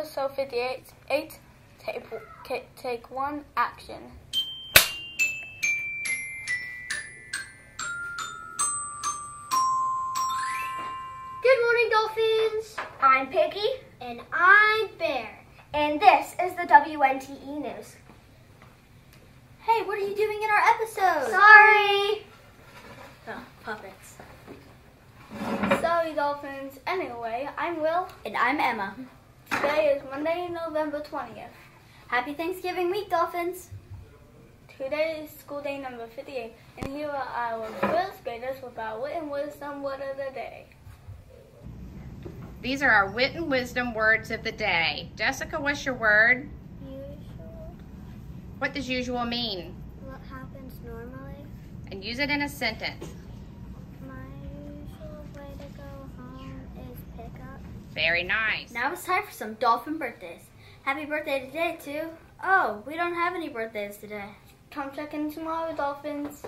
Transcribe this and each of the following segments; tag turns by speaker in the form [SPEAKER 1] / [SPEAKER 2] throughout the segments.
[SPEAKER 1] Episode 58, eight, take, take one, action.
[SPEAKER 2] Good morning, Dolphins. I'm Piggy. And I'm Bear. And this is the WNTE News.
[SPEAKER 3] Hey, what are you doing in our episode?
[SPEAKER 2] Sorry.
[SPEAKER 3] Oh, puppets.
[SPEAKER 1] Sorry, Dolphins. Anyway, I'm Will.
[SPEAKER 3] And I'm Emma.
[SPEAKER 1] Today is Monday, November 20th.
[SPEAKER 3] Happy Thanksgiving week, Dolphins.
[SPEAKER 1] Today is school day number 58, and here are our first graders with our wit and wisdom word of the day.
[SPEAKER 4] These are our wit and wisdom words of the day. Jessica, what's your word?
[SPEAKER 2] Usual.
[SPEAKER 4] What does usual mean?
[SPEAKER 2] What happens normally?
[SPEAKER 4] And use it in a sentence.
[SPEAKER 2] My usual way to go home is pick up.
[SPEAKER 4] Very nice.
[SPEAKER 3] Now it's time for some dolphin birthdays. Happy birthday today, too. Oh, we don't have any birthdays today.
[SPEAKER 1] Come check in tomorrow, Dolphins.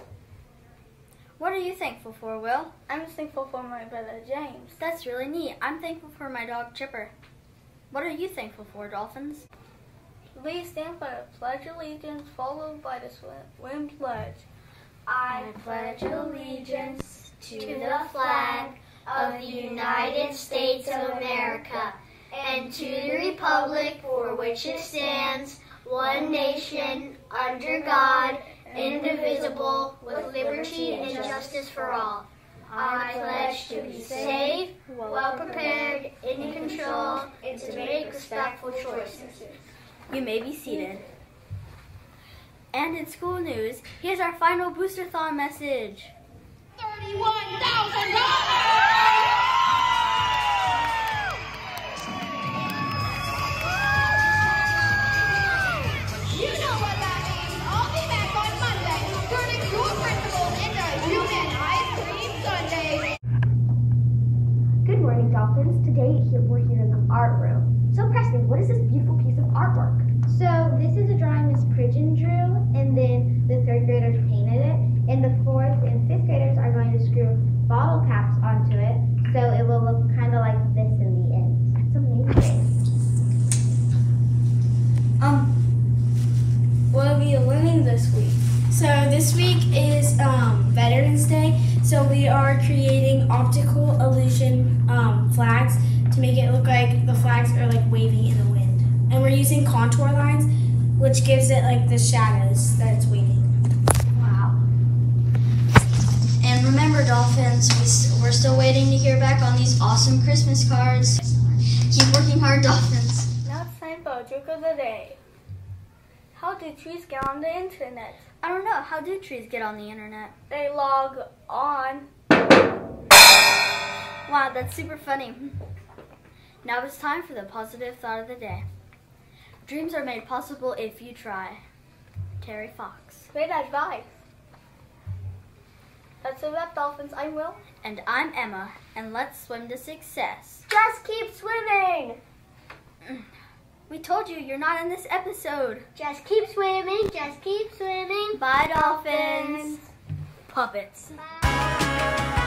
[SPEAKER 3] What are you thankful for, Will?
[SPEAKER 1] I'm thankful for my brother James.
[SPEAKER 3] That's really neat. I'm thankful for my dog, Chipper. What are you thankful for, Dolphins?
[SPEAKER 1] We stand for Pledge Allegiance, followed by the swim pledge.
[SPEAKER 2] I pledge allegiance to the flag of the United States of America and to the republic for which it stands, one nation, under God, indivisible, with liberty and justice for all. I pledge to be safe, well prepared, in control, and to make respectful choices.
[SPEAKER 3] You may be seated. And in school news, here's our final Boosterthon message.
[SPEAKER 5] $31,000!
[SPEAKER 2] Good Dolphins. Today here, we're here in the art room. So, Presley, what is this beautiful piece of artwork? So, this is a drawing Miss Pridgeon drew, and then the third graders painted it, and the fourth and fifth graders are going to screw bottle caps onto it, so it will look kind of like this in the end. It's amazing.
[SPEAKER 6] Um, what are we learning this week? So this week is um, Veterans Day. So we are creating optical illusion um, flags to make it look like the flags are like waving in the wind. And we're using contour lines, which gives it like the shadows that it's waving.
[SPEAKER 2] Wow.
[SPEAKER 7] And remember, Dolphins, we st- we're still waiting to hear back on these awesome Christmas cards. Keep working hard, Dolphins.
[SPEAKER 1] Now it's time for a joke of the day. How do trees get on the internet?
[SPEAKER 3] I don't know, how do trees get on the internet?
[SPEAKER 1] They log on.
[SPEAKER 3] Wow, that's super funny. Now it's time for the positive thought of the day. Dreams are made possible if you try. Terry Fox.
[SPEAKER 1] Great advice. That's a wrap, Dolphins. I'm Will.
[SPEAKER 3] And I'm Emma, and let's swim to success.
[SPEAKER 2] Just keep swimming.
[SPEAKER 3] We told you you're not in this episode.
[SPEAKER 2] Just keep swimming. Just keep swimming.
[SPEAKER 3] Bye, dolphins. Puppets.
[SPEAKER 2] Bye.